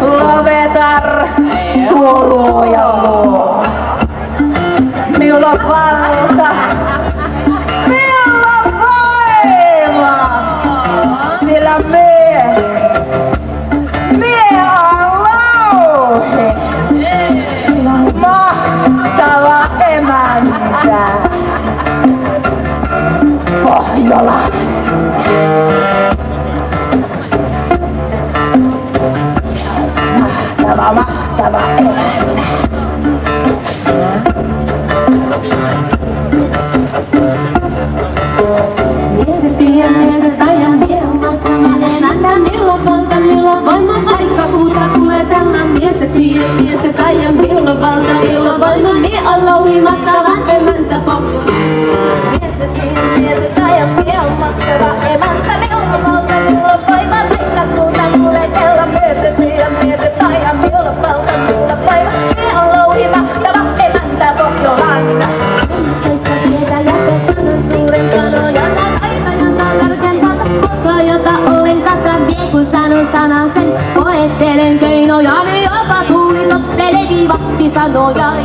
Lopetar kuuluja luo. Minulla on valta. Minulla on voima. Sillä me, me on lauhe. Mahtava emäntä. Pohjolan. 宝宝吗？宝宝。哎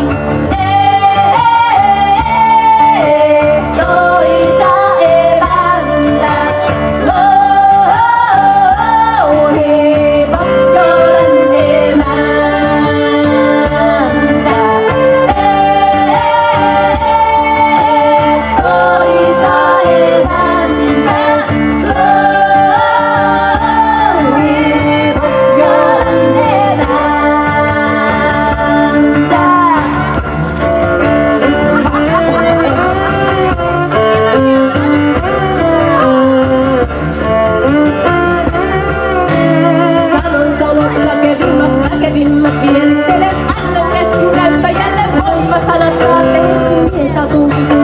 hey, hey, hey. đã cho tên xin thể sao cùng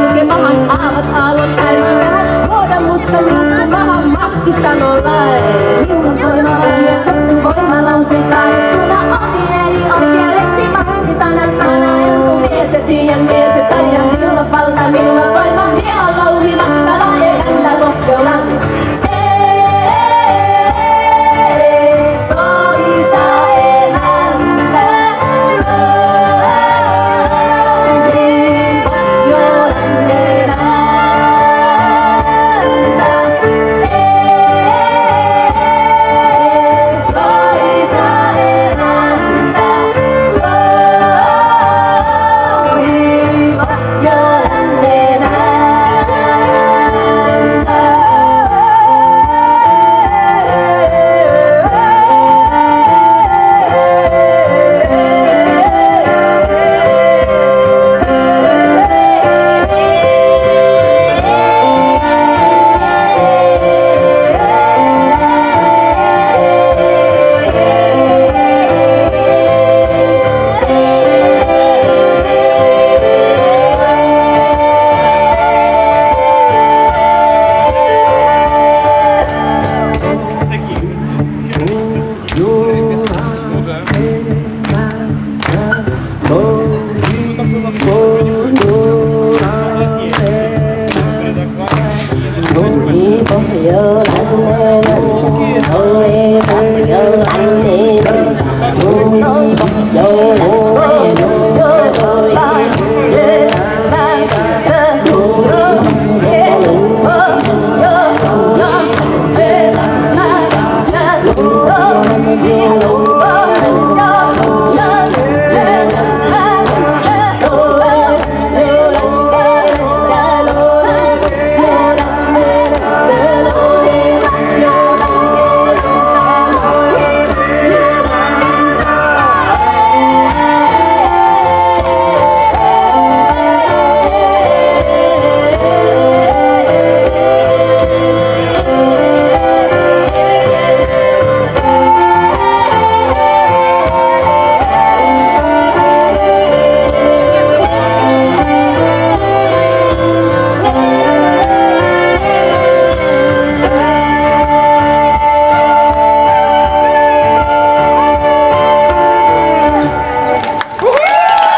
Oh,